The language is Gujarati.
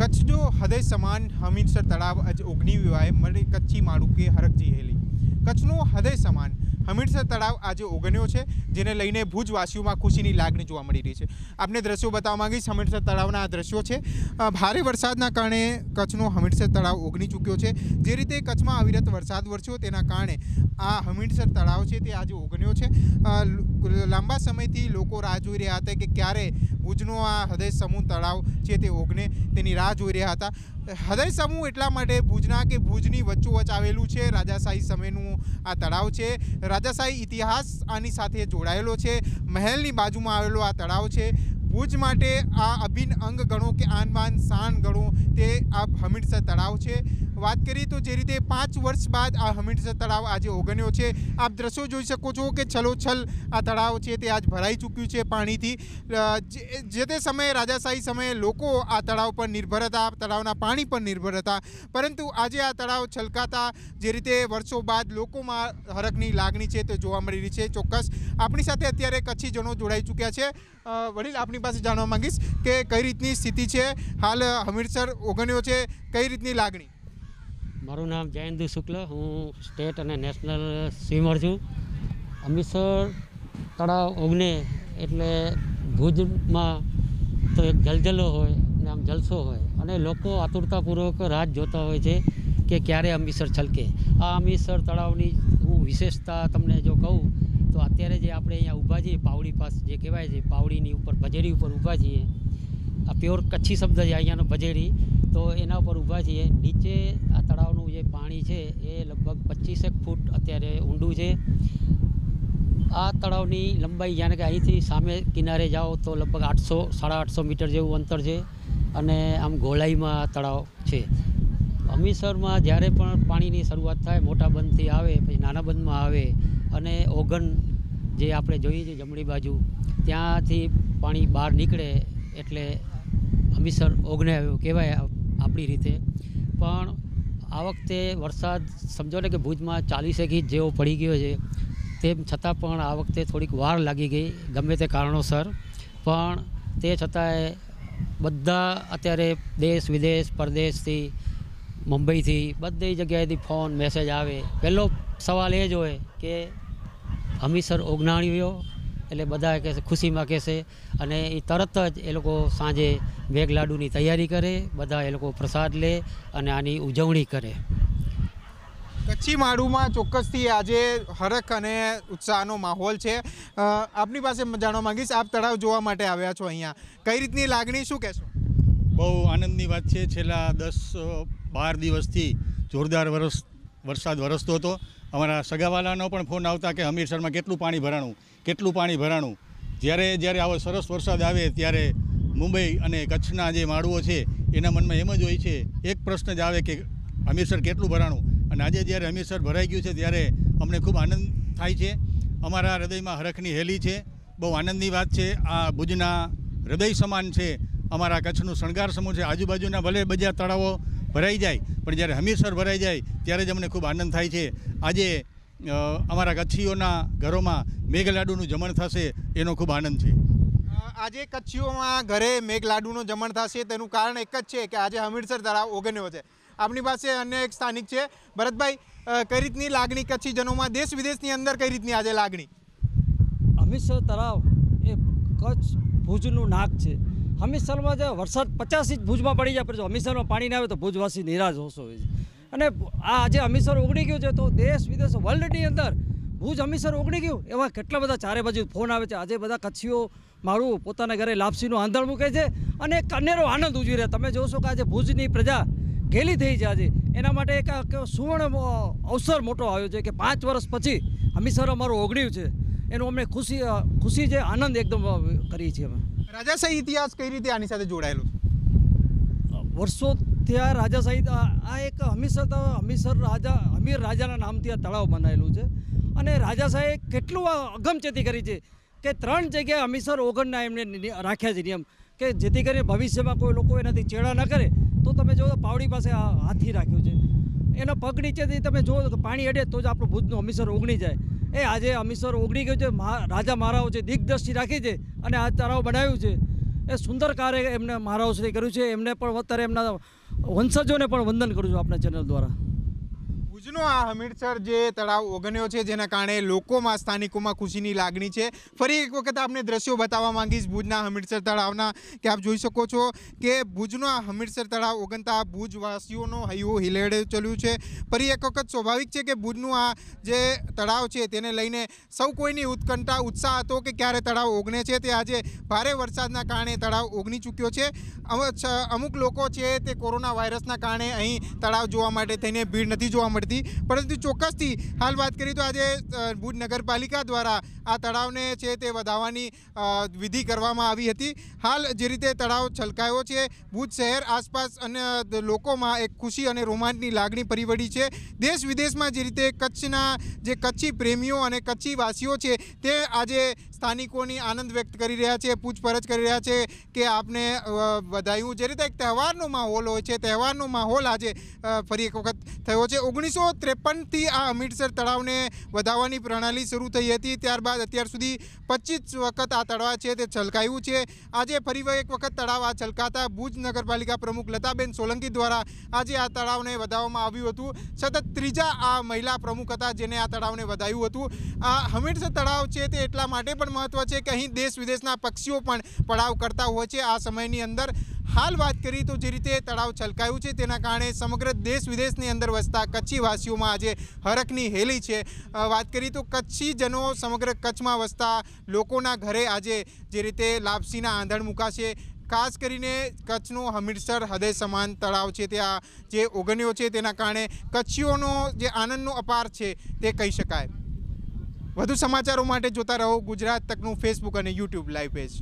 કચ્છનો હૃદય સમાન હમીરસર તળાવ આજ ઓગણી વિવાય મળી કચ્છી માળુકે હરકજી હેલી. કચ્છનો હૃદય સમાન. હમીરસર તળાવ આજે ઓગન્યો છે, જેને લઈને ભુજવાસીઓમાં ખુશીની લાગણી જોવા મળી રહી છે. આપને દ્રશ્યો બતાવવા માંગીશ, હમીરસર તળાવના આ દ્રશ્યો છે. ભારે વરસાદના કારણે કચ્છનો હમીરસર તળાવ ઓગની ચૂક્યો છે. જે રીતે કચ્છમાં અવિરત વરસાદ વરસ્યો, તેના કારણે આ હમીરસર તળાવ છે તે આજે ઓગન્યો છે. લાંબા સમયથી લોકો રાહ જોઈ રહ્યા હતા કે ક્યારે ભુજનો આ હૃદય સમૂહ તળાવ છે તે ઓગને તેની રાહ જોઈ રહ્યા હતા. હૃદય સમૂહ એટલા માટે ભુજના કે ભુજની વચ્ચોવચ આવેલું છે. રાજાશાહી સમયનું આ તળાવ છે. રાજાશાહી ઇતિહાસ આની સાથે જોડાયેલો છે. મહેલની બાજુમાં આવેલો આ તળાવ છે. ભુજ માટે આ અભિન્ન અંગ ગણો કે આન બાન શાન ગણો તે આ હમીરસર તળાવ છે. વાત કરીએ તો જે રીતે પાંચ વર્ષ બાદ આ હમીરસર તળાવ આજે ઓગન્યો છે. આપ દ્રશ્યો જોઈ શકો છો કે છલોછલ આ તળાવ છે તે આજ ભરાઈ ચૂક્યું છે પાણીથી. જે તે સમયે, રાજાશાહી સમયે લોકો આ તળાવ પર નિર્ભર હતા, તળાવના પાણી પર નિર્ભર હતા. પરંતુ આજે આ તળાવ છલકાતા જે રીતે વર્ષો બાદ લોકોમાં હરકની લાગણી છે તે જોવા મળી રહી છે. ચોક્કસ આપણી સાથે અત્યારે કચ્છીજનો જોડાઈ ચૂક્યા છે. વડીલ આપણી પાસે જાણવા માંગીશ કે કઈ રીતની સ્થિતિ છે? હાલ હમીરસર ઓગન્યો છે. કઈ રીતની લાગણી? મારું નામ જયંતુ શુક્લ, હું સ્ટેટ અને નેશનલ સ્વિમર છું. અમૃતસર તળાવ ઓગણે એટલે ભુજમાં તો એક જલજલો હોય ને આમ જલસો હોય અને લોકો આતુરતાપૂર્વક રાહ જોતા હોય છે કે ક્યારે અમૃતસર છલકે. આ અમૃતસર તળાવની હું વિશેષતા તમને જો કહું, તો અત્યારે જે આપણે અહીંયા ઊભા છીએ, પાવડી પાસ જે કહેવાય છે, પાવડીની ઉપર ભજેડી ઉપર ઊભા છીએ. આ પ્યોર કચ્છી શબ્દ છે અહીંયાનો ભજેડી તો એના ઉપર ઊભા છીએ. નીચે જે પાણી છે એ લગભગ પચીસેક ફૂટ અત્યારે ઊંડું છે. આ તળાવની લંબાઈ જાણે કે અહીંથી સામે કિનારે જાઓ તો લગભગ આઠસો સાડા આઠસો મીટર જેવું અંતર છે અને આમ ગોળાઈમાં તળાવ છે. અમૃતસરમાં જ્યારે પણ પાણીની શરૂઆત થાય મોટા બંધથી આવે, પછી નાના બંધમાં આવે અને ઓગન જે આપણે જોઈએ છીએ જમણી બાજુ, ત્યાંથી પાણી બહાર નીકળે એટલે અમૃતસર ઓગને કહેવાય આપણી રીતે. પણ આ વખતે વરસાદ સમજો ને કે ભુજમાં ચાલીસેક ઇંચ જેવો પડી ગયો છે. તેમ છતાં પણ આ વખતે થોડીક વાર લાગી ગઈ, ગમે તે કારણોસર. પણ તે છતાંય બધા અત્યારે દેશ વિદેશ, પરદેશથી, મુંબઈથી બધી જગ્યાએથી ફોન, મેસેજ આવે. પહેલો સવાલ એ જ હોય કે, હમીસર ઓગણાણ્યો એટલે બધા કહેશે ખુશીમાં કહેશે અને એ તરત જ એ લોકો સાંજે મેઘલાડુની તૈયારી કરે બધા એ લોકો પ્રસાદ લે અને આની ઉજવણી કરે. કચ્છી માળુમાં ચોક્કસથી આજે હરખ અને ઉત્સાહનો માહોલ છે. આપની પાસે જાણવા માંગીશ આપ તળાવ જોવા માટે આવ્યા છો અહીંયા. કઈ રીતની લાગણી શું કહેશો? બહુ આનંદની વાત છે. છેલ્લા દસ બાર દિવસથી જોરદાર વરસ વરસાદ વરસતો હતો. અમારા સગાવાલાનો પણ ફોન આવતા કે હમીરસરમાં કેટલું પાણી ભરાણું? કેટલું પાણી ભરાણું? જ્યારે જ્યારે આવો સરસ વરસાદ આવે ત્યારે મુંબઈ અને કચ્છના જે માળુઓ છે, એના મનમાં એમ જ હોય છે, એક પ્રશ્ન જ આવે કે હમીરસર કેટલું ભરાણું? અને આજે જ્યારે હમીરસર ભરાઈ ગયું છે ત્યારે અમને ખૂબ આનંદ થાય છે. અમારા હૃદયમાં હરખની હેલી છે. બહુ આનંદની વાત છે. આ ભુજના હૃદય સમાન છે. અમારા કચ્છનું શણગાર સમૂહ છે. આજુબાજુના ભલે બજા તળાવો ભરાઈ જાય. પણ જ્યારે હમીરસર ભરાઈ જાય ત્યારે જ અમને ખૂબ આનંદ થાય છે. આજે અમારા કચ્છીઓના ઘરોમાં મેઘલાડુનું જમણ થશે એનો ખૂબ આનંદ છે. આજે કચ્છીઓમાં ઘરે મેઘ લાડુનો જમણ થશે તેનું કારણ એક જ છે કે આજે હમીરસર તળાવ ઓગન્યો છે. આપણી પાસે અન્ય એક સ્થાનિક છે. ભરતભાઈ કઈ રીતની લાગણી કચ્છીજનોમાં? દેશ વિદેશની અંદર કઈ રીતની આજે લાગણી? હમીરસર તળાવ એ કચ્છ ભુજનું નાક છે. હમીરસરમાં જે વરસાદ પચાસ ઇંચ ભુજમાં પડી જાય પછી હમીસરમાં પાણી ના આવે તો ભુજવાસી નિરાશ હોશો હોય છે. અને આ આજે હમીસર ઓગળી ગયું છે, તો દેશ વિદેશ વર્લ્ડની અંદર ભુજ હમીસર ઓગળી ગયું, એવા કેટલા બધા ચારે બાજુ ફોન આવે છે. આજે બધા કચ્છીઓ મારું પોતાના ઘરે લાપસીનું આંધણ મૂકે છે અને એક અનેરો આનંદ ઉજવી રહ્યા. તમે જોશો કે આજે ભુજની પ્રજા ઘેલી થઈ છે આજે. એના માટે એક સુવર્ણ અવસર મોટો આવ્યો છે કે પાંચ વર્ષ પછી હમીસર અમારું ઓગળ્યું છે. એનું અમને ખુશી ખુશી છે આનંદ એકદમ કરીએ છીએ અમે. રાજાશાહી ઇતિહાસ કઈ રીતે આની સાથે જોડાયેલો છે? વર્ષો ત્યાં રાજા સહિત આ એક હમીસર તો હમીરસર રાજા, હમીર રાજાના નામથી આ તળાવ બનાવેલું છે. અને રાજા સાહેબ કેટલું અગમચેતી કરી છે કે ત્રણ જગ્યાએ હમીસર ઓગણના એમને રાખ્યા છે. નિયમ કે જેથી કરીને ભવિષ્યમાં કોઈ લોકો એનાથી ચેડા ન કરે, તો તમે જો પાવડી પાસે હાથી રાખ્યું છે. એના પગ નીચેથી તમે કે પાણી અડે તો જ આપણું ભુજનું હમીસર ઓગણી જાય. એ આજે અમીસર ઓગળી ગયું છે રાજા મહારાવ છે, દિગ્દર્શિ રાખી છે અને આ તળાવ બનાવ્યું છે. એ સુંદર કાર્ય એમને મહારાવશ્રી કર્યું છે. એમને પણ અત્યારે એમના વંશજોને પણ વંદન કરું છું આપણા ચેનલ દ્વારા. ભુજનો આ હમીરસર જે તળાવ ઓગન્યો છે, જેના કારણે લોકોમાં, સ્થાનિકોમાં ખુશીની લાગણી છે. ફરી એક વખત આપને દ્રશ્યો બતાવવા માંગીશ ભુજના હમીરસર તળાવના, કે આપ જોઈ શકો છો કે ભુજનો આ હમીરસર તળાવ ઓગનતા ભુજવાસીઓનો હૈયો હિલેડે ચલ્યું છે. ફરી એક વખત સ્વાભાવિક છે કે ભુજનું આ જે તળાવ છે, તેને લઈને સૌ કોઈની ઉત્કંઠા, ઉત્સાહ હતો કે ક્યારે તળાવ ઓગણે છે, તે આજે ભારે વરસાદના કારણે તળાવ ઓગની ચૂક્યો છે. અમ- અમુક લોકો છે તે કોરોના વાયરસના કારણે અહીં તળાવ જોવા માટે થઈને ભીડ નથી જોવા મળતી. પરંતુ ચોક્કસથી હાલ વાત કરીએ તો આજે ભુજ નગરપાલિકા દ્વારા આ તળાવને છે તે વધાવવાની વિધિ કરવામાં આવી હતી. હાલ જે રીતે તળાવ છલકાયો છે, ભુજ શહેર આસપાસ અને લોકોમાં એક ખુશી અને રોમાંચની લાગણી પરિવડી છે. દેશ વિદેશમાં જે રીતે કચ્છના જે કચ્છી પ્રેમીઓ અને કચ્છી વાસીઓ છે, તે આજે સ્થાનિકોની આનંદ વ્યક્ત કરી રહ્યા છે, પૂછપરછ કરી રહ્યા છે કે આપને વધાયું. જે રીતે એક તહેવારનો માહોલ હોય છે, તહેવારનો માહોલ આજે ફરી એક વખત થયો છે. ઓગણીસો ત્રેપનથી આ અમીરસર તળાવને વધાવવાની પ્રણાલી શરૂ થઈ હતી. ત્યારબાદ અત્યાર સુધી પચીસ વખત આ તળાવ છે તે છલકાયું છે. આજે ફરી એક વખત તળાવ આ છલકાતા ભુજ નગરપાલિકા પ્રમુખ લતાબેન સોલંકી દ્વારા આજે આ તળાવને વધાવવામાં આવ્યું હતું. સતત ત્રીજા આ મહિલા પ્રમુખ હતા જેને આ તળાવને વધાવ્યું હતું. આ હમીરસર તળાવ છે તે એટલા માટે પણ મહત્વ છે કે અહીં દેશ વિદેશના પક્ષીઓ પણ પડાવ કરતા હોય છે. આ સમયની અંદર હાલ વાત કરીએ તો જે રીતે તળાવ છલકાયું છે, તેના કારણે સમગ્ર દેશ વિદેશની અંદર વસતા કચ્છી વાસીઓમાં આજે હરખની હેલી છે. વાત કરીએ તો કચ્છીજનો સમગ્ર કચ્છમાં વસતા લોકોના ઘરે આજે જે રીતે લાપસીના આંધણ મુકાશે. ખાસ કરીને કચ્છનું હમીરસર હૃદય સમાન તળાવ છે, ત્યાં જે ઓગન્યો છે, તેના કારણે કચ્છીઓનો જે આનંદનો અપાર છે, તે કહી શકાય. વધુ સમાચારો માટે જોતા રહો ગુજરાત તકનું ફેસબુક અને યુટ્યુબ લાઈવ પેજ